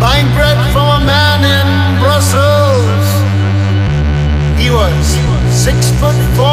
buying bread from a man in Brussels. He was six foot four.